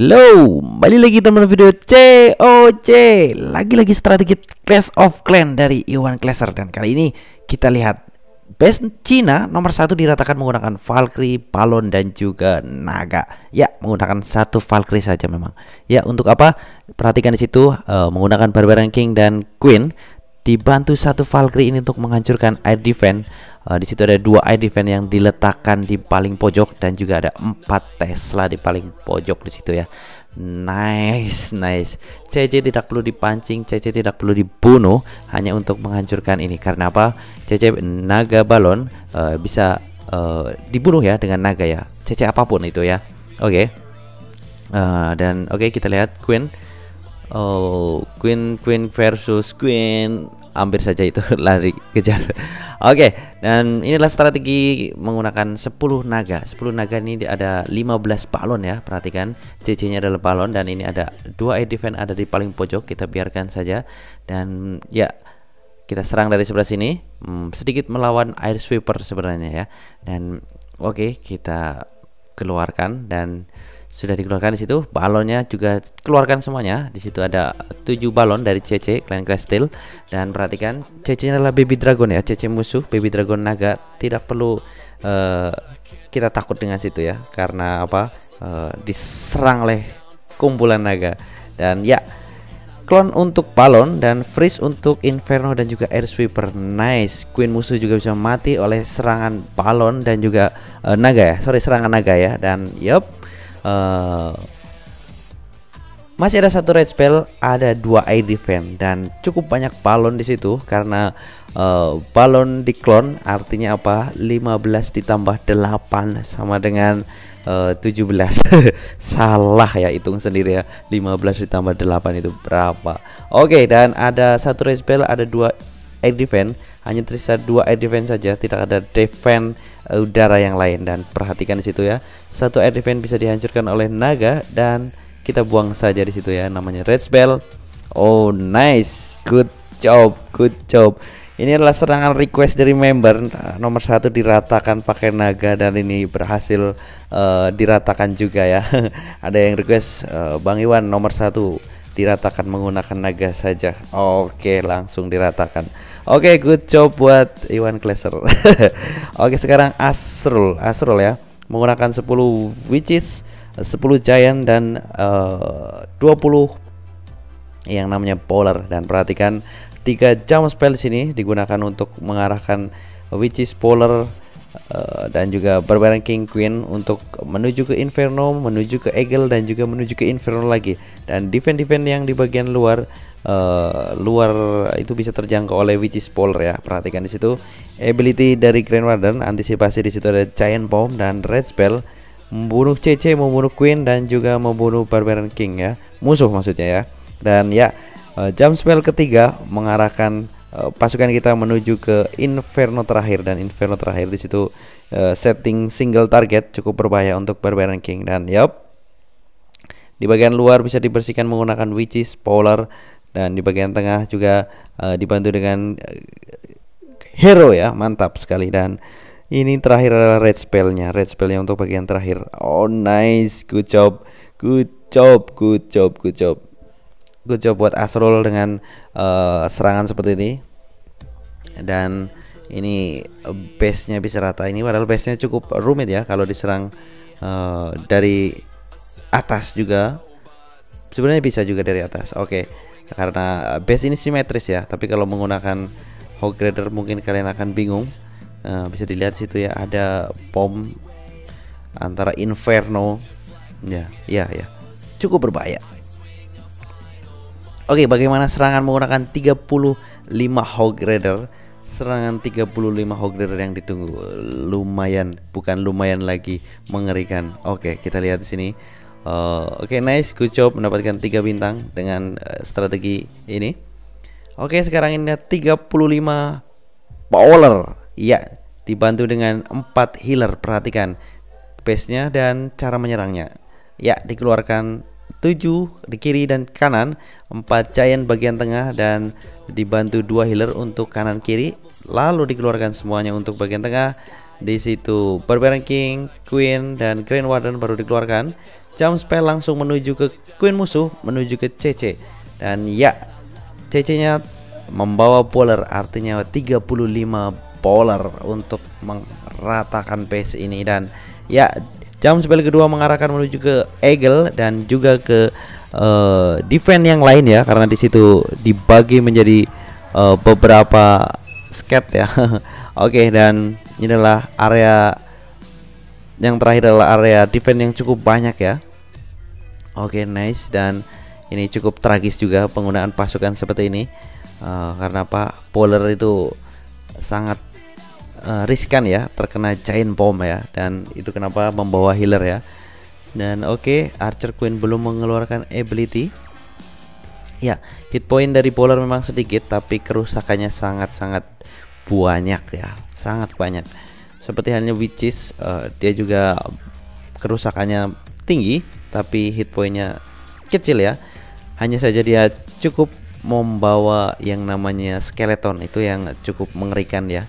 Hello, kembali lagi teman video COC Lagi-lagi strategi Clash of Clan dari Iwan Classer Dan kali ini kita lihat Best Cina nomor satu diratakan menggunakan Valkyrie, Balon dan juga Naga. Ya, menggunakan satu Valkyrie saja memang. Ya, untuk apa? Perhatikan di situ uh, menggunakan Barbarian King dan Queen. Dibantu satu Valkyrie ini untuk menghancurkan air defense Uh, di situ ada dua air defense yang diletakkan di paling pojok dan juga ada empat Tesla di paling pojok di situ ya. Nice, nice. CC tidak perlu dipancing, CC tidak perlu dibunuh hanya untuk menghancurkan ini. Karena apa? CC naga balon uh, bisa uh, dibunuh ya dengan naga ya. CC apa pun itu ya. Oke. Okay. Uh, dan oke okay, kita lihat Queen. Oh, Queen Queen versus Queen hampir saja itu lari kejar. Oke, okay, dan inilah strategi menggunakan 10 naga. 10 naga ini ada 15 balon ya. Perhatikan CC-nya adalah balon dan ini ada dua air defense ada di paling pojok. Kita biarkan saja dan ya kita serang dari sebelah sini. Hmm, sedikit melawan air sweeper sebenarnya ya. Dan oke, okay, kita keluarkan dan sudah dikeluarkan di situ. Balonnya juga keluarkan semuanya. Di situ ada tujuh balon dari CC Clan Crystal. Dan perhatikan CC adalah baby dragon ya. CC musuh baby dragon naga. Tidak perlu uh, kita takut dengan situ ya. Karena apa? Uh, diserang oleh kumpulan naga. Dan ya clone untuk balon dan freeze untuk inferno dan juga air sweeper. Nice. Queen musuh juga bisa mati oleh serangan balon dan juga uh, naga ya. Sorry serangan naga ya. Dan yup uh, masih ada satu red spell, ada dua air defense dan cukup banyak balon di situ karena uh, balon di clone artinya apa? 15 ditambah 8 sama dengan uh, 17. Salah ya hitung sendiri ya. 15 ditambah 8 itu berapa? Oke, okay, dan ada satu red spell, ada dua air defense, hanya tersisa dua air defense saja, tidak ada defense udara yang lain dan perhatikan di situ ya. Satu air defense bisa dihancurkan oleh naga dan kita buang saja di situ ya namanya red spell. Oh nice, good job, good job. Ini adalah serangan request dari member nah, nomor satu diratakan pakai naga dan ini berhasil uh, diratakan juga ya. Ada yang request uh, Bang Iwan nomor satu diratakan menggunakan naga saja. Oke, langsung diratakan. Oke, okay, good job buat Iwan Kleser. Oke, okay, sekarang Asrul, Asrul ya. Menggunakan 10 witches, 10 giant dan uh, 20 yang namanya polar dan perhatikan tiga jam spell sini digunakan untuk mengarahkan witches polar uh, dan juga barbarian king queen untuk menuju ke inferno, menuju ke eagle dan juga menuju ke inferno lagi. Dan defend-defend yang di bagian luar uh, luar itu bisa terjangkau oleh which is polar ya. Perhatikan di situ ability dari Grand Warden, antisipasi di situ ada Giant Bomb dan Red Spell membunuh CC, membunuh Queen dan juga membunuh Barbarian King ya. Musuh maksudnya ya. Dan ya uh, jam spell ketiga mengarahkan uh, pasukan kita menuju ke Inferno terakhir dan Inferno terakhir di situ uh, setting single target cukup berbahaya untuk Barbarian King dan yup di bagian luar bisa dibersihkan menggunakan Witches, Polar dan di bagian tengah juga uh, dibantu dengan uh, hero ya mantap sekali. Dan ini terakhir adalah red spellnya. Red spellnya untuk bagian terakhir. Oh nice. Good job. Good job. Good job. Good job. Good job buat Asrul dengan uh, serangan seperti ini. Dan ini base nya bisa rata. Ini padahal base nya cukup rumit ya kalau diserang uh, dari atas juga. Sebenarnya bisa juga dari atas. Oke. okay karena base ini simetris ya tapi kalau menggunakan hog rider mungkin kalian akan bingung uh, bisa dilihat situ ya ada pom antara inferno ya ya ya cukup berbahaya Oke, bagaimana serangan menggunakan 35 hog rider? Serangan 35 hog rider yang ditunggu lumayan, bukan lumayan lagi mengerikan. Oke, kita lihat di sini. Uh, Oke okay, nice, good job mendapatkan 3 bintang dengan uh, strategi ini. Oke okay, sekarang ini 35 power, ya dibantu dengan 4 healer. Perhatikan base-nya dan cara menyerangnya. Ya dikeluarkan 7 di kiri dan kanan, 4 giant bagian tengah dan dibantu dua healer untuk kanan kiri. Lalu dikeluarkan semuanya untuk bagian tengah. Di situ Barbarian King, Queen dan Grand Warden baru dikeluarkan jump spell langsung menuju ke queen musuh menuju ke CC dan ya CC nya membawa polar artinya 35 polar untuk meratakan base ini. Dan ya jump spell kedua mengarahkan menuju ke Eagle dan juga ke uh, defense yang lain ya karena di situ dibagi menjadi uh, beberapa sket ya. Oke okay, dan inilah area yang terakhir adalah area defense yang cukup banyak ya Oke, okay, nice dan ini cukup tragis juga penggunaan pasukan seperti ini uh, karena apa? Polar itu sangat uh, riskan ya terkena giant bomb ya dan itu kenapa membawa healer ya. Dan oke, okay, Archer Queen belum mengeluarkan ability. Ya, hit point dari Polar memang sedikit tapi kerusakannya sangat-sangat banyak ya, sangat banyak. Seperti halnya Witches, uh, dia juga kerusakannya tinggi tapi hit pointnya kecil ya. Hanya saja dia cukup membawa yang namanya skeleton itu yang cukup mengerikan ya.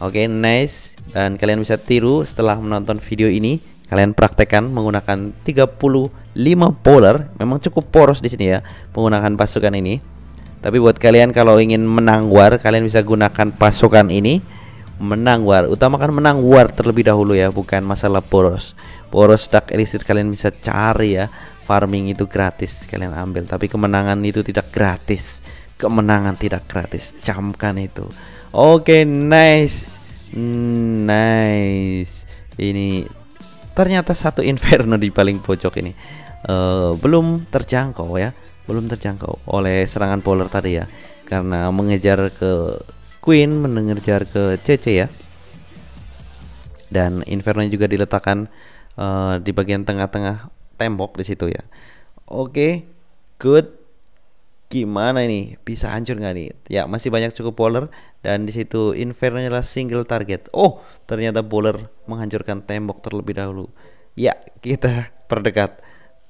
Oke okay, nice. Dan kalian bisa tiru setelah menonton video ini. Kalian praktekkan menggunakan 35 polar memang cukup poros di sini ya menggunakan pasukan ini. Tapi buat kalian kalau ingin menang war kalian bisa gunakan pasukan ini. Menang war. Utamakan menang war terlebih dahulu ya bukan masalah poros poros dark elixir kalian bisa cari ya. Farming itu gratis kalian ambil. Tapi kemenangan itu tidak gratis. Kemenangan tidak gratis. Camkan itu. Oke okay, nice. Nice. Ini ternyata satu inferno di paling pojok ini. Uh, belum terjangkau ya. Belum terjangkau oleh serangan polar tadi ya. Karena mengejar ke Queen mengejar ke CC ya. Dan Inferno juga diletakkan uh, di bagian tengah-tengah tembok di situ ya. Oke okay, good. Gimana ini? Bisa hancur nggak nih? Ya masih banyak cukup polar dan di situ Inferno adalah single target. Oh ternyata polar menghancurkan tembok terlebih dahulu. Ya kita perdekat.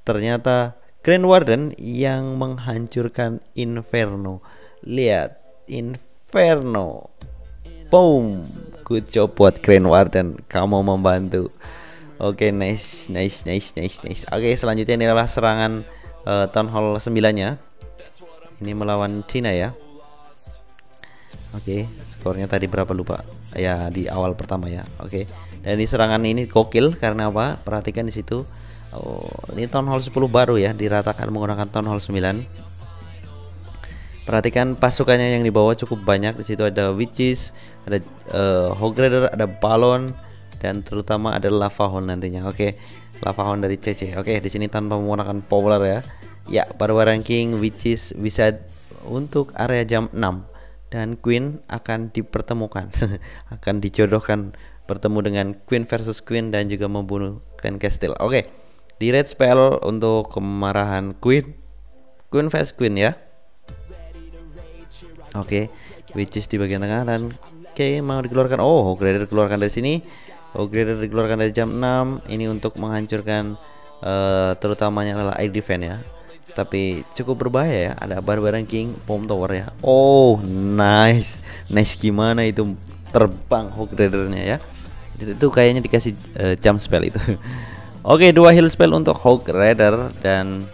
Ternyata Grand Warden yang menghancurkan Inferno. Lihat Inferno. Boom. Good job buat Grand Warden. Kamu membantu Oke okay, nice nice nice nice nice. Oke okay, selanjutnya ini adalah serangan uh, Town Hall 9 nya Ini melawan Cina ya. Oke okay, skornya tadi berapa lupa? Ya di awal pertama ya. Oke okay. Dan ini serangan ini kokil karena apa? Perhatikan di situ. Oh, ini Town Hall 10 baru ya diratakan menggunakan Town Hall 9 Perhatikan pasukannya yang dibawa cukup banyak. Di situ ada witches, ada uh, ada balon dan terutama ada lava horn nantinya. Oke, okay. lava horn dari CC. Oke, di sini tanpa menggunakan power ya. Ya, Barbarian ranking witches wizard untuk area jam 6 dan Queen akan dipertemukan, akan dijodohkan bertemu dengan Queen versus Queen dan juga membunuh Grand Castle. Oke. Di red spell untuk kemarahan Queen. Queen versus Queen ya. Oke, okay. which is di bagian tengah dan oke okay, mau dikeluarkan. Oh, grader dikeluarkan dari sini. Grader dikeluarkan dari jam 6. Ini untuk menghancurkan uh, terutamanya adalah air defense ya. Tapi cukup berbahaya ya. Ada Barbarian King Bomb Tower ya. Oh, nice. Nice gimana itu terbang Hog Raidernya ya. Itu, itu kayaknya dikasih uh, jump spell itu. Oke, okay, dua heal spell untuk Hog Raider dan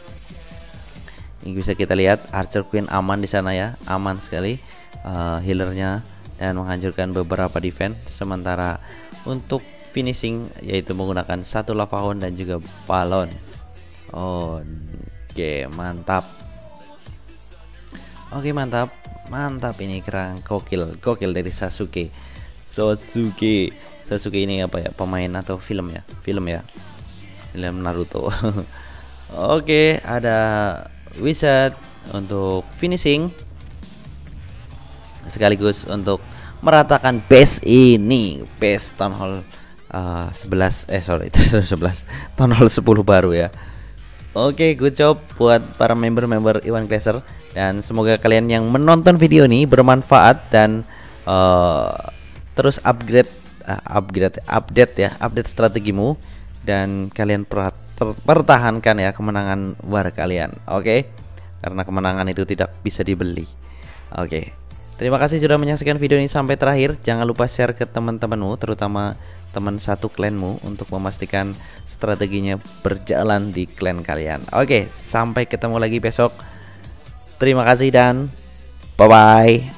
ini bisa kita lihat Archer Queen aman di sana ya aman sekali uh, healernya dan menghancurkan beberapa defense sementara untuk finishing yaitu menggunakan satu lava dan juga balon. Oh, oke mantap. Oke mantap. Mantap ini kerang. Kokil kokil dari Sasuke. Sasuke. Sasuke ini apa ya? Pemain atau film ya? Film ya? Film Naruto. Oke ada wizard untuk finishing. Sekaligus untuk meratakan base ini base town hall uh, 11 eh sorry itu 11 town hall 10 baru ya Oke, okay, good job buat para member-member Iwan Glaser dan semoga kalian yang menonton video ini bermanfaat dan uh, terus upgrade uh, upgrade update ya, update strategimu dan kalian pertahankan ya kemenangan war kalian. Oke. Okay? Karena kemenangan itu tidak bisa dibeli. Oke. Okay. Terima kasih sudah menyaksikan video ini sampai terakhir. Jangan lupa share ke teman-temanmu, terutama teman satu klanmu untuk memastikan strateginya berjalan di klan kalian. Oke, sampai ketemu lagi besok. Terima kasih dan bye bye.